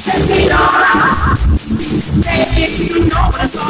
check it all out. Baby, you know what it's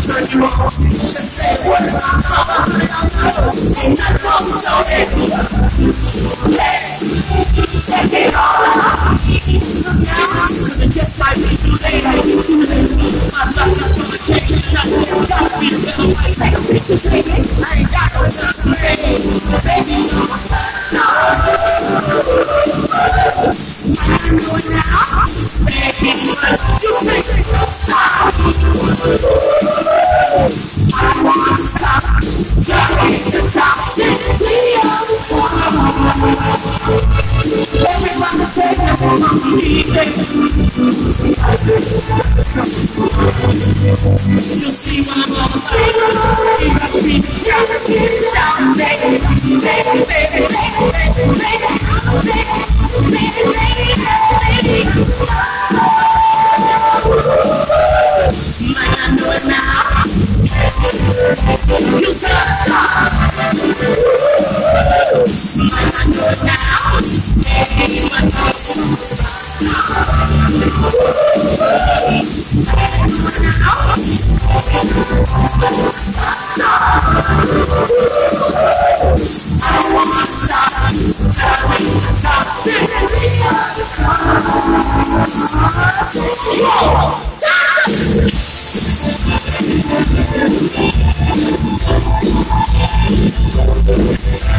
jokes anymore. Just say what is my mama, I. Ain't nothing wrong with your head. Yeah, check it all out. Now I'm just like you say that you do. Gonna change it. Not here, we gotta be living like that. Bitches, baby, I ain't got no time, baby. Baby, I'm a star. I'm doing now, Baby, you think you're. It's the toxic video. Everyone say that I'm leaving. You'll see when I'm on the street. Shouting, on baby, baby, baby.